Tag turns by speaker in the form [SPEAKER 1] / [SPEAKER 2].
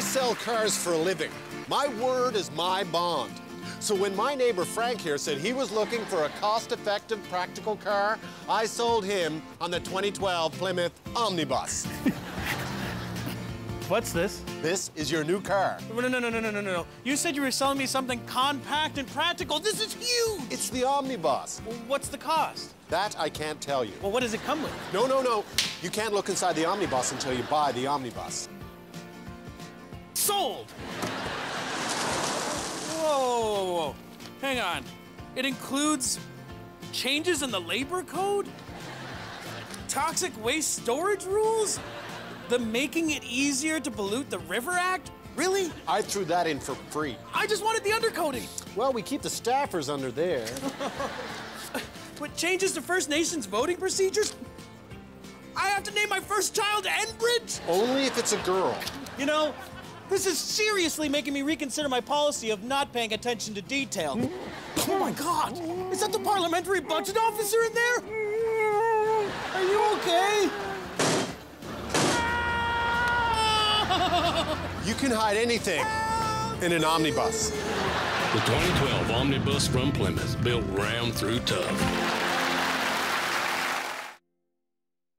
[SPEAKER 1] I sell cars for a living. My word is my bond. So when my neighbor Frank here said he was looking for a cost-effective, practical car, I sold him on the 2012 Plymouth Omnibus.
[SPEAKER 2] What's this?
[SPEAKER 1] This is your new car.
[SPEAKER 2] No, no, no, no, no, no, no. You said you were selling me something compact and practical. This is huge.
[SPEAKER 1] It's the Omnibus.
[SPEAKER 2] Well, what's the cost?
[SPEAKER 1] That I can't tell you.
[SPEAKER 2] Well, what does it come with?
[SPEAKER 1] No, no, no. You can't look inside the Omnibus until you buy the Omnibus.
[SPEAKER 2] Sold! Whoa, whoa, whoa. Hang on. It includes changes in the labor code? Toxic waste storage rules? The Making It Easier to Pollute the River Act? Really?
[SPEAKER 1] I threw that in for free.
[SPEAKER 2] I just wanted the undercoating.
[SPEAKER 1] Well, we keep the staffers under there.
[SPEAKER 2] With changes to First Nations voting procedures? I have to name my first child Enbridge?
[SPEAKER 1] Only if it's a girl.
[SPEAKER 2] You know, this is seriously making me reconsider my policy of not paying attention to detail. Oh my God! Is that the parliamentary budget officer in there? Are you okay?
[SPEAKER 1] You can hide anything in an omnibus.
[SPEAKER 3] The 2012 Omnibus from Plymouth, built Ram-Through tough.